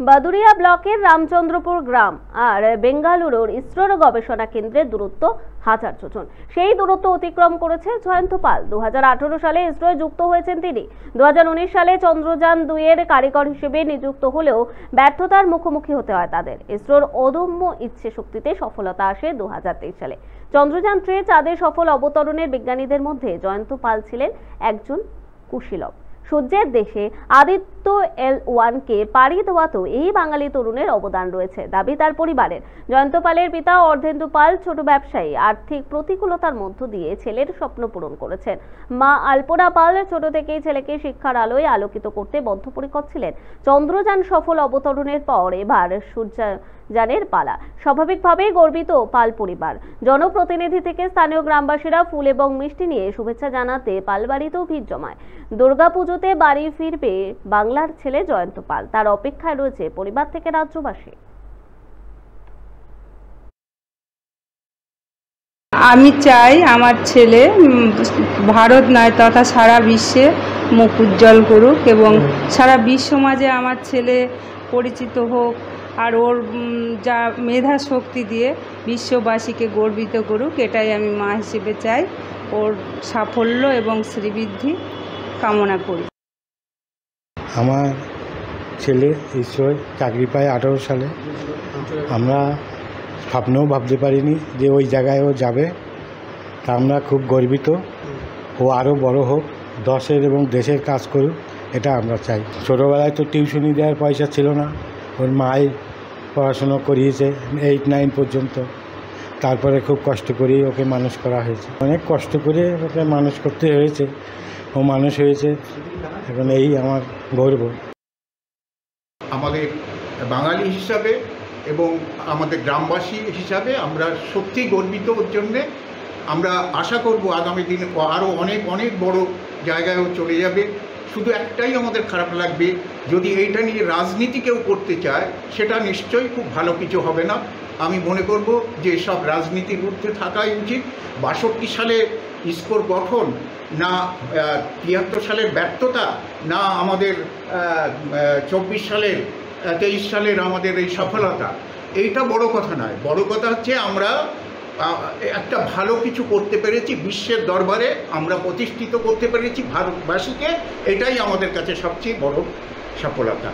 বাদুরিয়া ব্লকের রামচন্দ্রপুর গ্রাম আর বেঙ্গালুরুর ইসরোর গবেষণা কেন্দ্রের দূরত্ব হাজার যোজন। সেই দূরত্ব অতিক্রম করেছে জয়ন্ত পাল। দুহাজার আঠারো সালে ইসরোয় যুক্ত হয়েছেন তিনি। দুহাজার উনিশ সালে চন্দ্রযান দুইয়ের কারিগর হিসেবে নিযুক্ত হলেও ব্যর্থতার মুখোমুখি হতে হয় তাদের। ইসরোর অদম্য ইচ্ছে শক্তিতে সফলতা আসে দু হাজার তেইশ সালে। চন্দ্রযান থ্রি চাঁদে সফল অবতরণের বিজ্ঞানীদের মধ্যে জয়ন্ত পাল ছিলেন একজন কুশীলব। সূর্যের দেশে আদিত্য এল ওয়ানকে পাড়ি দেওয়াতেও এই বাঙালি তরুণের অবদান রয়েছে, দাবি তার পরিবারের। জয়ন্ত পালের পিতা অর্ধেন্দু পাল ছোট ব্যবসায়ী, আর্থিক প্রতিকূলতার মধ্য দিয়ে ছেলের স্বপ্ন পূরণ করেছেন। মা আলপনা পাল ছোট থেকেই ছেলেকে শিক্ষার আলোয় আলোকিত করতে বদ্ধপরিকর ছিলেন। চন্দ্রযান সফল অবতরণের পর এবার সূর্যযানের পালা। স্বাভাবিকভাবেই গর্বিত পাল পরিবার। জনপ্রতিনিধি থেকে স্থানীয় গ্রামবাসীরা ফুল এবং মিষ্টি নিয়ে শুভেচ্ছা জানাতে পালবাড়িতেও ভিড় জমায়। দুর্গাপুজোতে বাড়ি ফিরবে বাংলার ছেলে জয়ন্ত পাল। তার অপেক্ষায় রয়েছে পরিবার থেকে রাজ্যবাসী। আমি চাই আমার ছেলে ভারত নয়, তথা সারা বিশ্বে মুখ উজ্জ্বল করুক এবং সারা বিশ্ব সমাজে আমার ছেলে পরিচিত হোক আর ওর যা মেধা শক্তি দিয়ে বিশ্ববাসীকে গর্বিত করুক, এটাই আমি মা হিসেবে চাই। ওর সাফল্য এবং শ্রীবৃদ্ধি কামনা করি। আমার ছেলে ইসরোয় চাকরি পায় আঠারো সালে। আমরা স্বপ্নেও ভাবতে পারিনি যে ওই জায়গায় ও যাবে। তা আমরা খুব গর্বিত। ও আরও বড় হোক, দশের এবং দেশের কাজ করুক, এটা আমরা চাই। ছোটোবেলায় তো টিউশনি দেওয়ার পয়সা ছিল না। ওর মায়ের পড়াশুনো করিয়েছে এইট নাইন পর্যন্ত। তারপরে খুব কষ্ট করেই ওকে মানুষ করা হয়েছে। অনেক কষ্ট করে ওকে মানুষ করতে হয়েছে। ও মানুষ হয়েছে। এখন এই আমার গর্ব। আমাদের বাঙালি হিসাবে এবং আমাদের গ্রামবাসী হিসাবে আমরা সত্যি গর্বিত ওর জন্যে। আমরা আশা করব আগামী দিনে আরও অনেক অনেক বড় জায়গায়ও চলে যাবে। শুধু একটাই আমাদের খারাপ লাগবে, যদি এইটা নিয়ে রাজনীতি কেউ করতে চায়, সেটা নিশ্চয়ই খুব ভালো কিছু হবে না। আমি মনে করব যে সব রাজনীতির ঊর্ধ্বে থাকাই উচিত। বাষট্টি সালে ইস্কোর গঠন, না তিয়াত্তর সালের ব্যর্থতা, না আমাদের চব্বিশ সালের তেইশ সালের আমাদের এই সফলতা। এইটা বড় কথা নয়। বড় কথা হচ্ছে আমরা একটা ভালো কিছু করতে পেরেছি, বিশ্বের দরবারে আমরা প্রতিষ্ঠিত করতে পেরেছি ভারতবাসীকে। এটাই আমাদের কাছে সবচেয়ে বড় সফলতা।